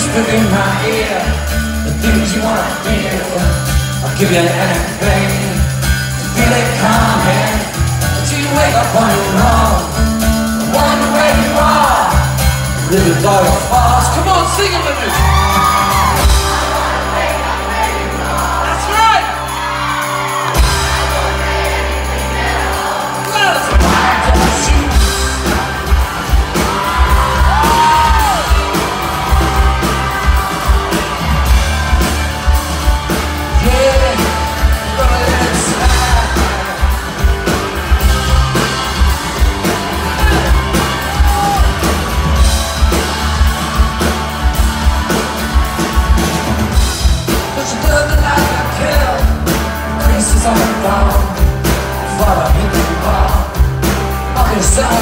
whisper in my ear the things you wanna hear. I'll give you anything to feel it coming. Until you wake up on your own, wonder where you are. Really dark fast. Natal, para me derrubar, a mensagem.